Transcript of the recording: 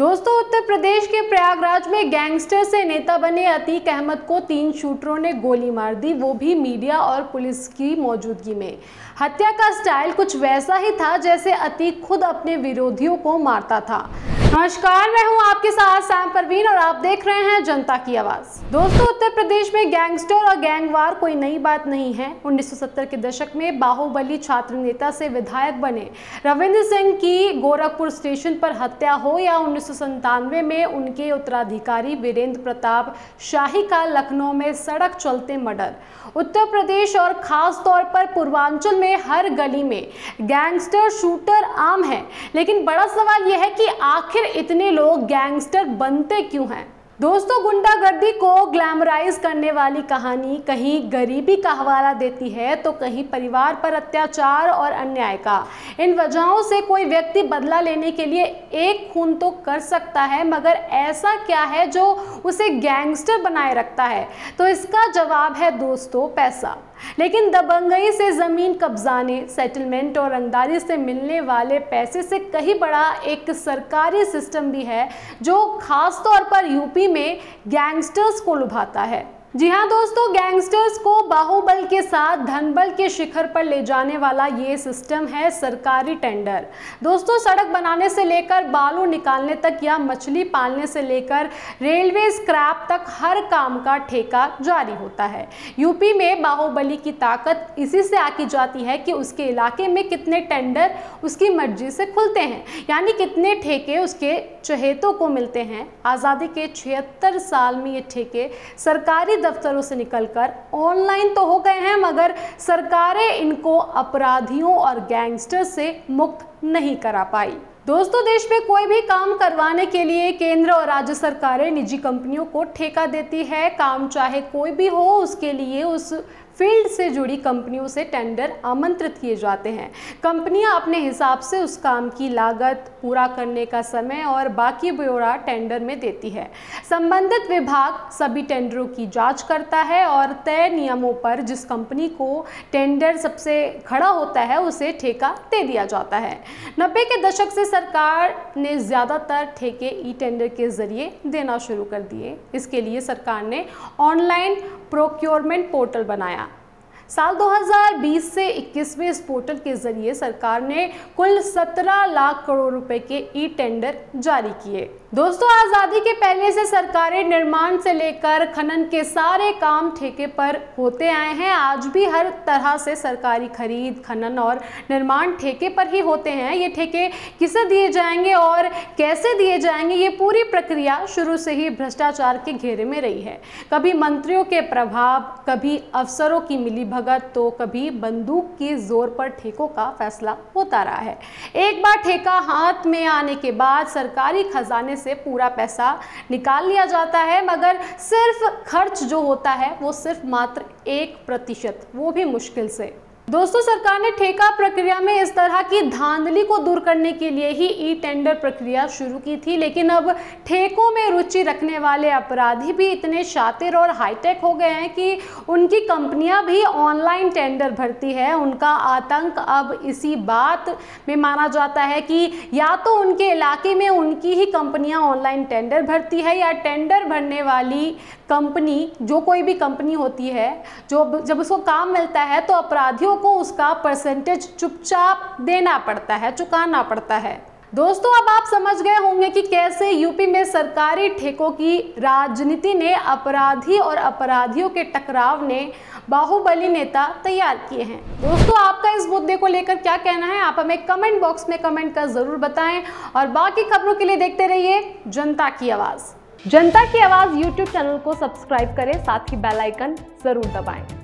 प्रदेश के प्रयागराज में गैंगस्टर से नेता बने अतीक अहमद को तीन शूटरों ने गोली मार दी, वो भी मीडिया और पुलिस की मौजूदगी में। हत्या का स्टाइल कुछ वैसा ही था जैसे अतीक खुद अपने विरोधियों को मारता था। नमस्कार, मैं हूँ आपके साथ सैम परवीन और आप देख रहे हैं जनता की आवाज़। दोस्तों, उत्तर प्रदेश में गैंगस्टर और गैंगवार कोई नई बात नहीं है। 1970 के दशक में बाहुबली छात्र नेता से विधायक बने। रविंद्र सिंह की गोरखपुर स्टेशन पर हत्या हो या उन्नीस में उनके उत्तराधिकारी वीरेंद्र प्रताप शाही का लखनऊ में सड़क चलते मर्डर। उत्तर प्रदेश और खास तौर पर पूर्वांचल में हर गली में गैंगस्टर शूटर आम है। लेकिन बड़ा सवाल यह है कि आखिर आखिर इतने लोग गैंगस्टर बनते क्यों हैं? दोस्तों, गुंडागर्दी को ग्लैमराइज करने वाली कहानी कहीं गरीबी का हवाला देती है तो कहीं परिवार पर अत्याचार और अन्याय का। इन वजहों से कोई व्यक्ति बदला लेने के लिए एक खून तो कर सकता है, मगर ऐसा क्या है जो उसे गैंगस्टर बनाए रखता है? तो इसका जवाब है दोस्तों, पैसा। लेकिन दबंगई से ज़मीन कब्जाने सेटलमेंट और रंगदारी से मिलने वाले पैसे से कहीं बड़ा एक सरकारी सिस्टम भी है, जो खास तौर पर यूपी में गैंगस्टर्स को लुभाता है। जी हाँ दोस्तों गैंगस्टर्स को बाहुबल के साथ धनबल के शिखर पर ले जाने वाला ये सिस्टम है सरकारी टेंडर दोस्तों, सड़क बनाने से लेकर बालू निकालने तक या मछली पालने से लेकर रेलवे स्क्रैप तक हर काम का ठेका जारी होता है। यूपी में बाहुबली की ताकत इसी से आकी जाती है कि उसके इलाके में कितने टेंडर उसकी मर्ज़ी से खुलते हैं, यानी कितने ठेके उसके चहेतों को मिलते हैं। आज़ादी के छिहत्तर साल में ये ठेके सरकारी दफ्तरों से निकलकर ऑनलाइन तो हो गए हैं, मगर सरकारें इनको अपराधियों और गैंगस्टर से मुक्त नहीं करा पाई। दोस्तों, देश में कोई भी काम करवाने के लिए केंद्र और राज्य सरकारें निजी कंपनियों को ठेका देती है। काम चाहे कोई भी हो, उसके लिए उस फ़ील्ड से जुड़ी कंपनियों से टेंडर आमंत्रित किए जाते हैं। कंपनियाँ अपने हिसाब से उस काम की लागत पूरा करने का समय और बाकी ब्यौरा टेंडर में देती है। संबंधित विभाग सभी टेंडरों की जाँच करता है और तय नियमों पर जिस कंपनी को टेंडर सबसे खड़ा होता है, उसे ठेका दे दिया जाता है। नब्बे के दशक से सरकार ने ज़्यादातर ठेके ई टेंडर के ज़रिए देना शुरू कर दिए। इसके लिए सरकार ने ऑनलाइन प्रोक्योरमेंट पोर्टल बनाया। साल 2020 से 21 में इस पोर्टल के ज़रिए सरकार ने कुल 17 लाख करोड़ रुपए के ई टेंडर जारी किए। दोस्तों, आज़ादी के पहले से सरकारें निर्माण से लेकर खनन के सारे काम ठेके पर होते आए हैं। आज भी हर तरह से सरकारी खरीद, खनन और निर्माण ठेके पर ही होते हैं। ये ठेके किसे दिए जाएँगे और कैसे दिए जाएँगे, ये पूरी प्रक्रिया शुरू से ही भ्रष्टाचार के घेरे में रही है। कभी मंत्रियों के प्रभाव, कभी अफसरों की मिली भगत तो कभी बंदूक की ज़ोर पर ठेकों का फैसला होता रहा है। एक बार ठेका हाथ में आने के बाद सरकारी खजाने से पूरा पैसा निकाल लिया जाता है, मगर सिर्फ़ खर्च जो होता है वो सिर्फ़ मात्र एक प्रतिशत, वो भी मुश्किल से। दोस्तों, सरकार ने ठेका प्रक्रिया में इस तरह की धांधली को दूर करने के लिए ही ई टेंडर प्रक्रिया शुरू की थी, लेकिन अब ठेकों में रुचि रखने वाले अपराधी भी इतने शातिर और हाईटेक हो गए हैं कि उनकी कंपनियाँ भी ऑनलाइन टेंडर भरती है। उनका आतंक अब इसी बात में माना जाता है कि या तो उनके इलाके में उनकी ही कंपनियाँ ऑनलाइन टेंडर भरती है, या टेंडर भरने वाली कंपनी, जो कोई भी कंपनी होती है, जो जब उसको काम मिलता है तो अपराधियों को उसका परसेंटेज चुपचाप देना पड़ता है, चुकाना पड़ता है। दोस्तों, अब आप समझ गए होंगे कि कैसे यूपी में सरकारी ठेकों की राजनीति ने अपराधी और अपराधियों के टकराव ने बाहुबली नेता तैयार किए हैं। दोस्तों, आपका इस मुद्दे को लेकर क्या कहना है, आप हमें कमेंट बॉक्स में कमेंट कर ज़रूर बताएँ और बाकी खबरों के लिए देखते रहिए जनता की आवाज़। जनता की आवाज़ यूट्यूब चैनल को सब्सक्राइब करें, साथ ही बेलाइकन ज़रूर दबाएँ।